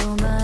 so much.